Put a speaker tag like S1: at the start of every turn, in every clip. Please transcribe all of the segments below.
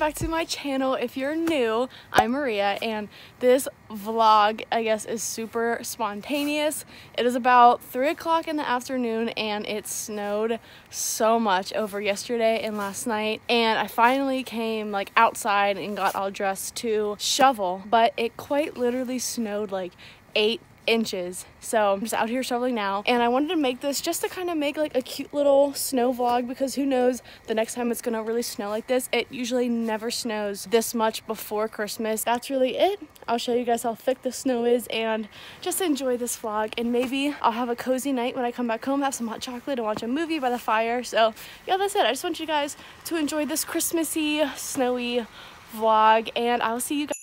S1: back to my channel. If you're new, I'm Maria and this vlog, I guess, is super spontaneous. It is about 3 o'clock in the afternoon and it snowed so much over yesterday and last night and I finally came like outside and got all dressed to shovel, but it quite literally snowed like 8 inches. So I'm just out here shoveling now. And I wanted to make this just to kind of make like a cute little snow vlog because who knows the next time it's gonna really snow like this. It usually never snows this much before Christmas. That's really it. I'll show you guys how thick the snow is and just enjoy this vlog. And maybe I'll have a cozy night when I come back home, have some hot chocolate and watch a movie by the fire. So yeah, that's it. I just want you guys to enjoy this Christmassy, snowy vlog and I'll see you guys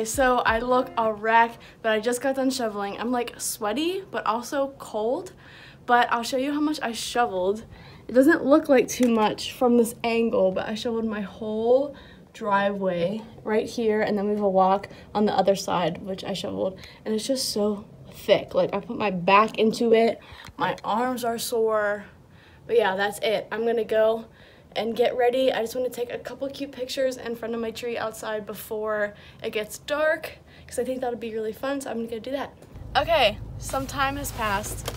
S1: Okay, so I look a wreck, but I just got done shoveling. I'm like sweaty, but also cold. But I'll show you how much I shoveled. It doesn't look like too much from this angle, but I shoveled my whole driveway right here, and then we have a walk on the other side, which I shoveled. And it's just so thick. Like I put my back into it. My arms are sore. But yeah, that's it. I'm gonna go and get ready. I just want to take a couple cute pictures in front of my tree outside before it gets dark because I think that would be really fun. So I'm gonna go do that. Okay, some time has passed.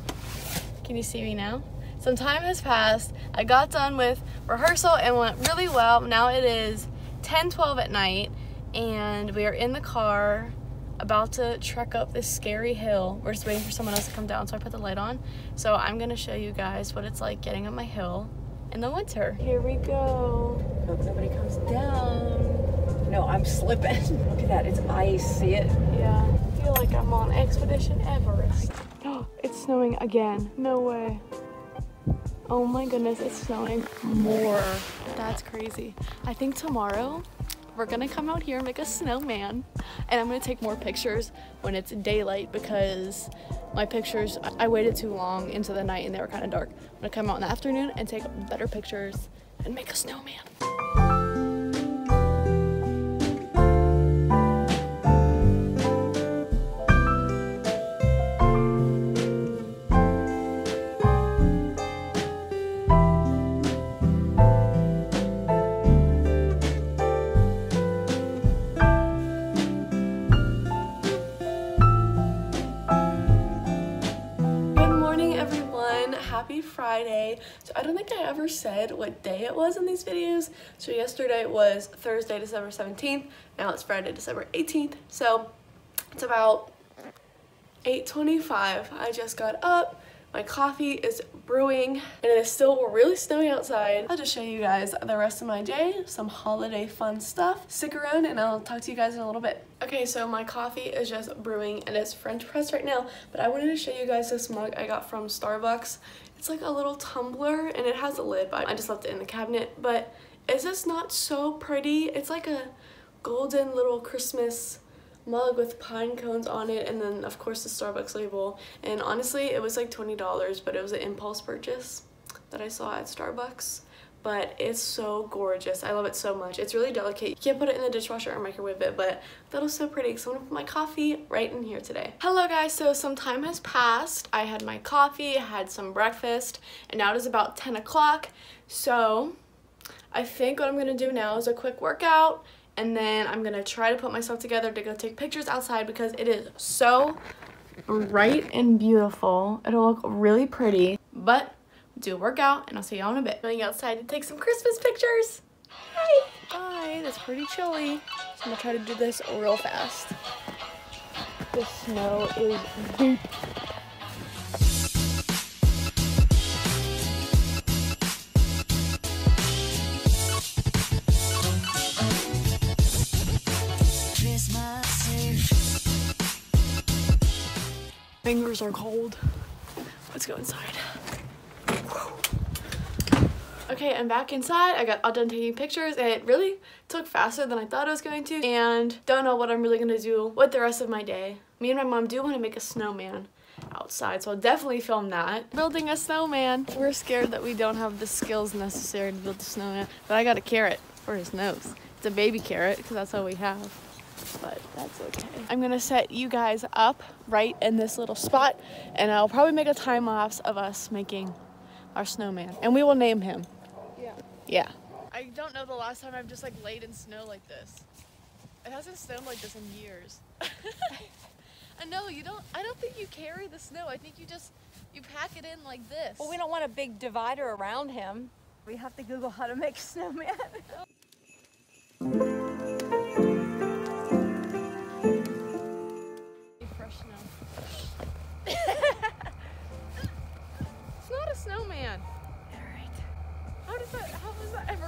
S1: Can you see me now? Some time has passed. I got done with rehearsal and went really well. Now it is 10 12 at night and we are in the car about to trek up this scary hill. We're just waiting for someone else to come down, so I put the light on. So I'm gonna show you guys what it's like getting up my hill in the winter. Here we go. Hope nobody comes down.
S2: No, I'm slipping. Look at that. It's ice. See it?
S1: Yeah, I feel like I'm on Expedition Everest. Oh, it's snowing again. No way. Oh my goodness, it's snowing more. That's crazy. I think tomorrow we're gonna come out here and make a snowman and I'm gonna take more pictures when it's daylight because my pictures I waited too long into the night and they were kind of dark. I'm gonna come out in the afternoon and take better pictures and make a snowman. Friday. So, I don't think I ever said what day it was in these videos. So, yesterday was Thursday, December 17th. Now it's Friday, December 18th. So, it's about 8.25. I just got up. My coffee is brewing and it is still really snowy outside. I'll just show you guys the rest of my day, some holiday fun stuff. Stick around and I'll talk to you guys in a little bit. Okay, so my coffee is just brewing and it's French press right now, but I wanted to show you guys this mug I got from Starbucks. It's like a little tumbler and it has a lid, but I just left it in the cabinet. But is this not so pretty? It's like a golden little Christmas mug with pine cones on it and then of course the Starbucks label. And honestly it was like $20 but it was an impulse purchase that I saw at Starbucks. But it's so gorgeous. I love it so much. It's really delicate. You can't put it in the dishwasher or microwave it but that was so pretty. So I'm gonna put my coffee right in here today. Hello guys. So some time has passed. I had my coffee had some breakfast and now it is about 10 o'clock. So I think what I'm gonna do now is a quick workout and then I'm gonna try to put myself together to go take pictures outside because it is so bright and beautiful. It'll look really pretty, but do a workout and I'll see y'all in a bit. Going outside to take some Christmas pictures. Hi. Bye, it's pretty chilly. So I'm gonna try to do this real fast. The snow is deep. Fingers are cold. Let's go inside. Okay, I'm back inside. I got all done taking pictures. It really took faster than I thought it was going to and don't know what I'm really gonna do with the rest of my day. Me and my mom do want to make a snowman outside, so I'll definitely film that. Building a snowman. We're scared that we don't have the skills necessary to build a snowman, but I got a carrot for his nose. It's a baby carrot because that's all we have, but that's okay. I'm gonna set you guys up right in this little spot and I'll probably make a time lapse of us making our snowman and we will name him.
S2: Yeah.
S1: Yeah. I don't know the last time I've just like laid in snow like this. It hasn't snowed like this in years. I know you don't. I don't think you carry the snow. I think you just you pack it in like this.
S2: Well, we don't want a big divider around him. We have to Google how to make a snowman.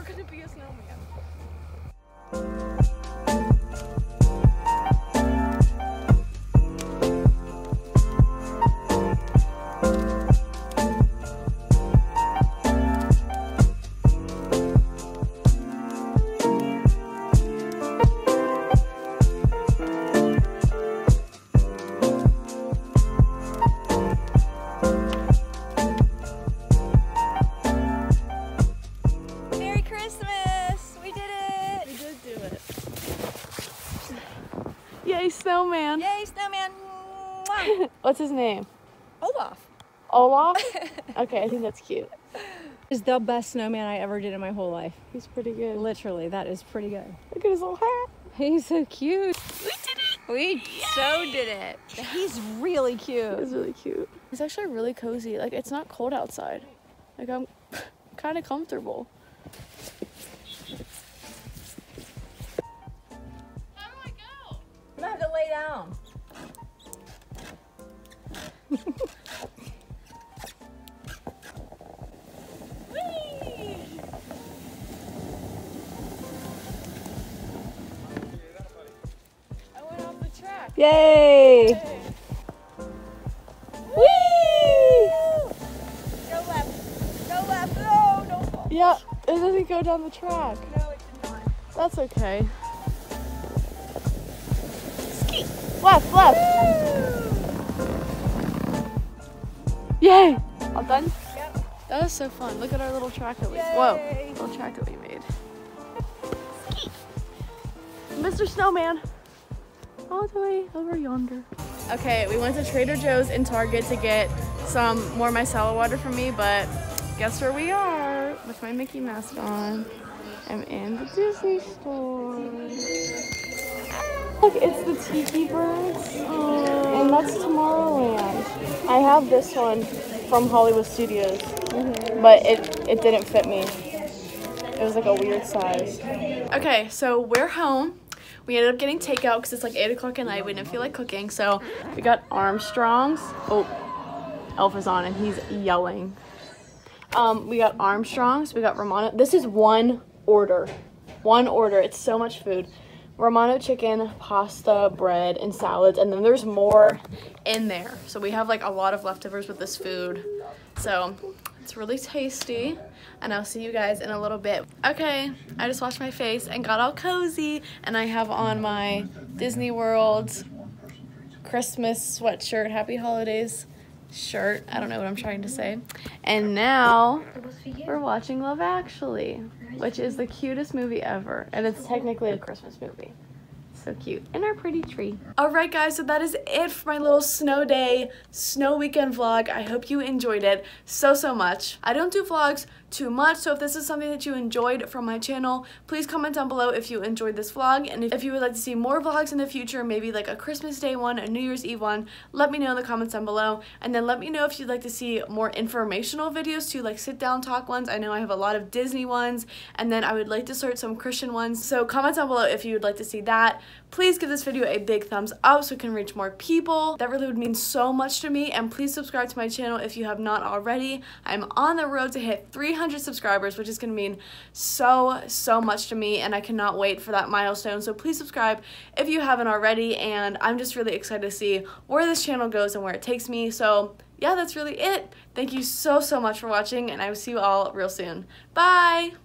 S1: that gonna be a snowman? Yay, snowman!
S2: Yay, snowman!
S1: What's his name?
S2: Olaf.
S1: Olaf. okay, I think that's cute.
S2: Is the best snowman I ever did in my whole life.
S1: He's pretty good.
S2: Literally, that is pretty good.
S1: Look at his little hat.
S2: He's so cute.
S1: We did it.
S2: We so did it. He's really cute.
S1: He's really cute. It's actually really cozy. Like it's not cold outside. Like I'm kind of comfortable.
S2: Gonna have to lay down.
S1: I went off the track.
S2: Yay! Whee! Go left. Go left. No, don't fall.
S1: Yeah, it doesn't go down the track.
S2: No, it did not.
S1: That's okay. Left, left. Yay! All done?
S2: Yep.
S1: That was so fun. Look at our little track that we
S2: Yay.
S1: Whoa. Little track that we made. Ski. Mr. Snowman. All the way over yonder. Okay, we went to Trader Joe's and Target to get some more micellar water for me, but guess where we are with my Mickey mask on. I'm in the Disney store. Look, it's the Tiki Birds, and that's Tomorrowland. I have this one from Hollywood Studios, but it, it didn't fit me. It was like a weird size. Okay, so we're home. We ended up getting takeout because it's like 8 o'clock at night. We didn't feel like cooking, so we got Armstrong's. Oh, Elf is on and he's yelling. Um, we got Armstrong's. We got Romano. This is one order. One order. It's so much food. Romano chicken, pasta, bread, and salads. And then there's more in there. So we have like a lot of leftovers with this food. So it's really tasty. And I'll see you guys in a little bit. Okay, I just washed my face and got all cozy. And I have on my Disney World Christmas sweatshirt. Happy holidays shirt. I don't know what I'm trying to say. And now we're watching Love Actually, which is the cutest movie ever. And it's technically a Christmas movie. So cute. And our pretty tree. Alright guys, so that is it for my little snow day, snow weekend vlog. I hope you enjoyed it so, so much. I don't do vlogs too much, so if this is something that you enjoyed from my channel, please comment down below if you enjoyed this vlog. And if you would like to see more vlogs in the future, maybe like a Christmas Day one, a New Year's Eve one, let me know in the comments down below. And then let me know if you'd like to see more informational videos too, like sit down talk ones. I know I have a lot of Disney ones, and then I would like to start some Christian ones. So comment down below if you would like to see that. Please give this video a big thumbs up so it can reach more people. That really would mean so much to me. And please subscribe to my channel if you have not already. I'm on the road to hit 300 subscribers, which is going to mean so, so much to me. And I cannot wait for that milestone. So please subscribe if you haven't already. And I'm just really excited to see where this channel goes and where it takes me. So yeah, that's really it. Thank you so, so much for watching, and I will see you all real soon. Bye!